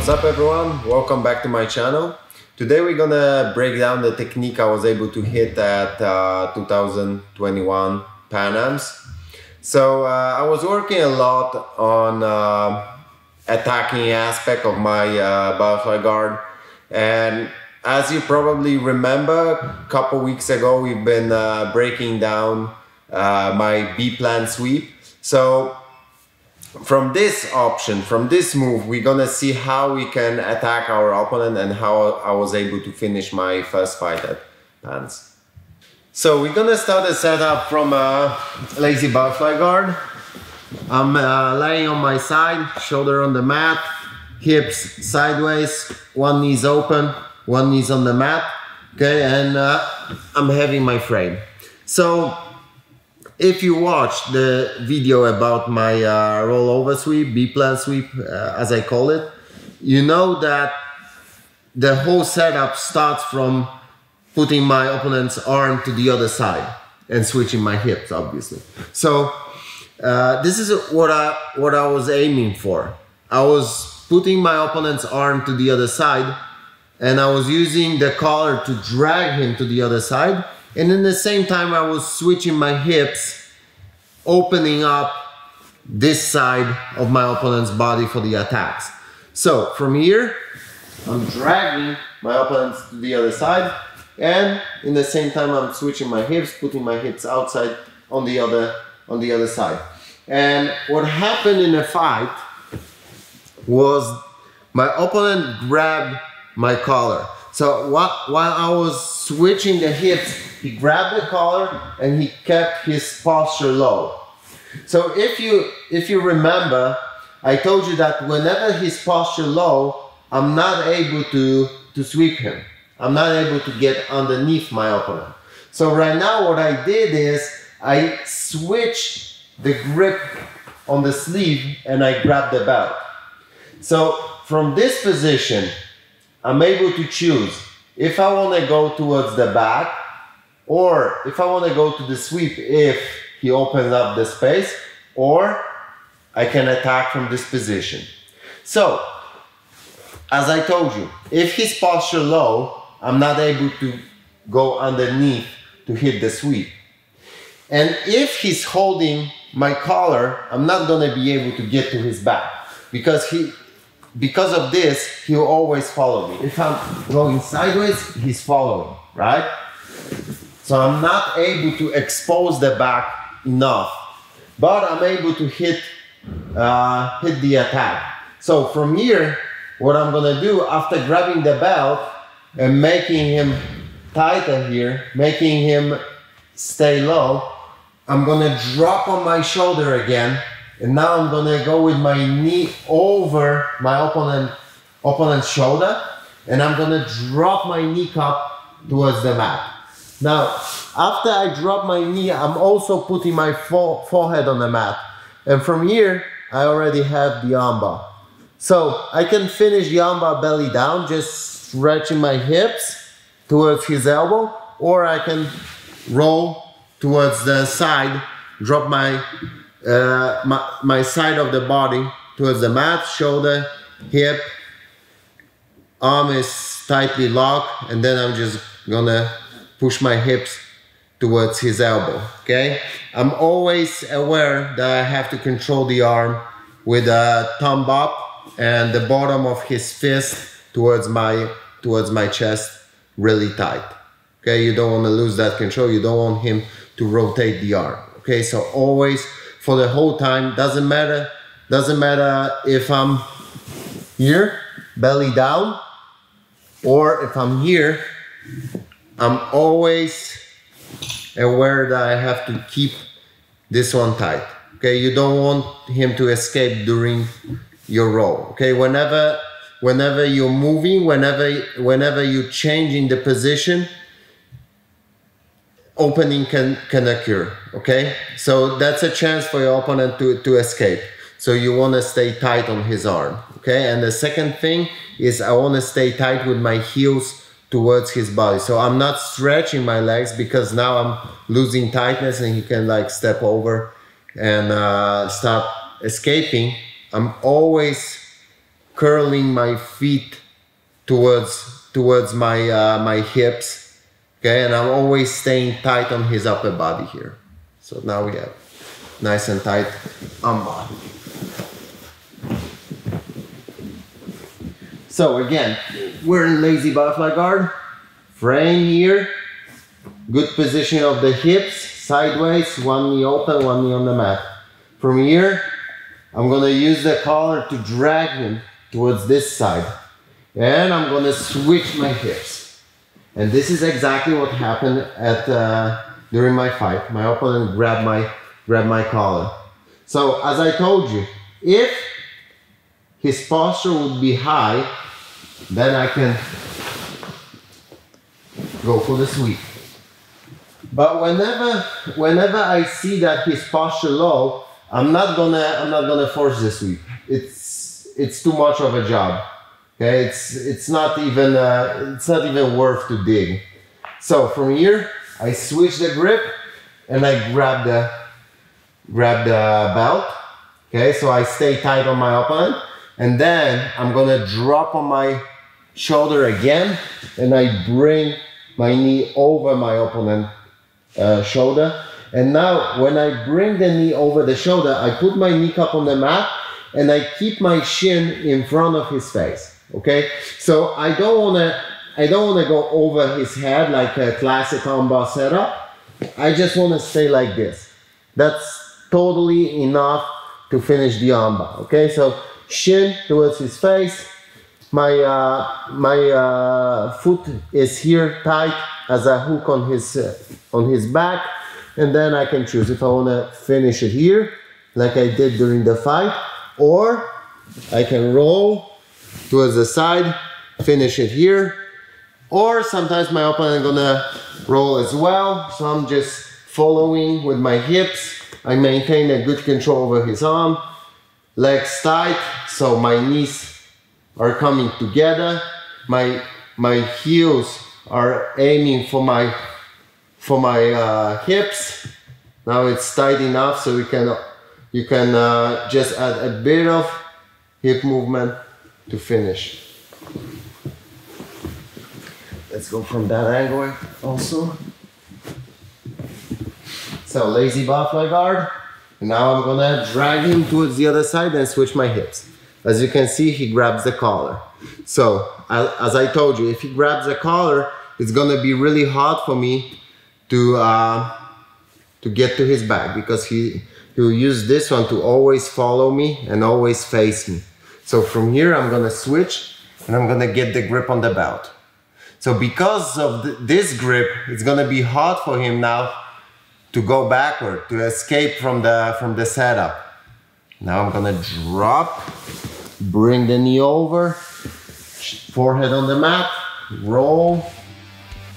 What's up everyone? Welcome back to my channel. Today we're gonna break down the technique I was able to hit at uh, 2021 Pan Ams. So uh, I was working a lot on uh, attacking aspect of my uh, butterfly guard and as you probably remember a couple weeks ago we've been uh, breaking down uh, my B-plan sweep. So from this option, from this move, we're gonna see how we can attack our opponent and how I was able to finish my first fight at Pans. So we're gonna start the setup from a lazy butterfly guard. I'm uh, laying on my side, shoulder on the mat, hips sideways, one knee's open, one knee's on the mat, okay, and uh, I'm having my frame. So if you watch the video about my uh, rollover sweep, B-plan sweep, uh, as I call it, you know that the whole setup starts from putting my opponent's arm to the other side and switching my hips, obviously. So uh, this is what I what I was aiming for. I was putting my opponent's arm to the other side, and I was using the collar to drag him to the other side and in the same time, I was switching my hips, opening up this side of my opponent's body for the attacks. So from here, I'm dragging my opponent to the other side. And in the same time, I'm switching my hips, putting my hips outside on the other, on the other side. And what happened in the fight was my opponent grabbed my collar. So while, while I was switching the hips, he grabbed the collar and he kept his posture low. So if you if you remember, I told you that whenever his posture low, I'm not able to to sweep him. I'm not able to get underneath my opponent. So right now what I did is I switched the grip on the sleeve and I grabbed the belt. So from this position, I'm able to choose if I want to go towards the back or if I want to go to the sweep if he opens up the space or I can attack from this position. So, as I told you, if his posture low, I'm not able to go underneath to hit the sweep. And if he's holding my collar, I'm not gonna be able to get to his back because he because of this, he'll always follow me. If I'm going sideways, he's following, right? So I'm not able to expose the back enough, but I'm able to hit, uh, hit the attack. So from here, what I'm gonna do after grabbing the belt and making him tighter here, making him stay low, I'm gonna drop on my shoulder again and now I'm gonna go with my knee over my opponent, opponent's shoulder and I'm gonna drop my knee kneecap towards the mat. Now, after I drop my knee, I'm also putting my forehead on the mat. And from here, I already have the armbar. So I can finish the armbar belly down, just stretching my hips towards his elbow, or I can roll towards the side, drop my uh, my, my side of the body towards the mat, shoulder, hip, arm is tightly locked, and then I'm just gonna push my hips towards his elbow, okay? I'm always aware that I have to control the arm with a thumb up and the bottom of his fist towards my towards my chest really tight. Okay, you don't want to lose that control. You don't want him to rotate the arm. Okay, so always for the whole time. Doesn't matter. Doesn't matter if I'm here, belly down, or if I'm here, I'm always aware that I have to keep this one tight. Okay, you don't want him to escape during your roll. Okay, whenever whenever you're moving, whenever whenever you're changing the position, opening can, can occur, okay? So that's a chance for your opponent to, to escape. So you want to stay tight on his arm, okay? And the second thing is I want to stay tight with my heels towards his body. So I'm not stretching my legs because now I'm losing tightness and he can like step over and uh, stop escaping. I'm always curling my feet towards towards my uh, my hips. Okay, and I'm always staying tight on his upper body here. So now we have nice and tight on body. So again, we're in lazy butterfly guard. Frame here. Good position of the hips, sideways, one knee open, one knee on the mat. From here, I'm gonna use the collar to drag him towards this side. And I'm gonna switch my hips. And this is exactly what happened at uh, during my fight. My opponent grabbed my grabbed my collar. So as I told you, if his posture would be high, then I can go for the sweep. But whenever whenever I see that his posture low, I'm not gonna I'm not gonna force the sweep. It's it's too much of a job. Okay, it's it's not even uh, it's not even worth to dig. So from here, I switch the grip and I grab the grab the belt. Okay, so I stay tight on my opponent, and then I'm gonna drop on my shoulder again, and I bring my knee over my opponent uh, shoulder. And now when I bring the knee over the shoulder, I put my kneecap on the mat and I keep my shin in front of his face. Okay, so I don't wanna I don't wanna go over his head like a classic armbar setup. I just wanna stay like this. That's totally enough to finish the armbar. Okay, so shin towards his face. My uh, my uh, foot is here tight as a hook on his uh, on his back, and then I can choose if I wanna finish it here, like I did during the fight, or I can roll towards the side, finish it here. Or sometimes my opponent gonna roll as well. So I'm just following with my hips. I maintain a good control over his arm. Legs tight, so my knees are coming together. My, my heels are aiming for my, for my uh, hips. Now it's tight enough so we can, you can uh, just add a bit of hip movement to finish. Let's go from that angle also. So lazy butterfly guard. Now I'm gonna drag him towards the other side and switch my hips. As you can see, he grabs the collar. So as I told you, if he grabs the collar, it's gonna be really hard for me to uh, to get to his back because he he'll use this one to always follow me and always face me. So from here, I'm gonna switch and I'm gonna get the grip on the belt. So because of th this grip, it's gonna be hard for him now to go backward, to escape from the, from the setup. Now I'm gonna drop, bring the knee over, forehead on the mat, roll,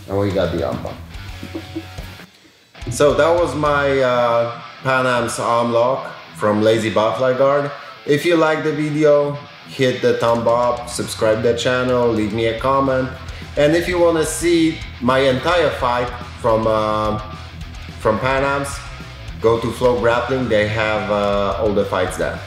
and we got the arm armbar. So that was my uh, Pan Am's arm lock from Lazy Butterfly Guard. If you like the video, hit the thumb up, subscribe the channel, leave me a comment. And if you want to see my entire fight from uh, from Pan Am's, go to Flow Grappling. They have uh, all the fights there.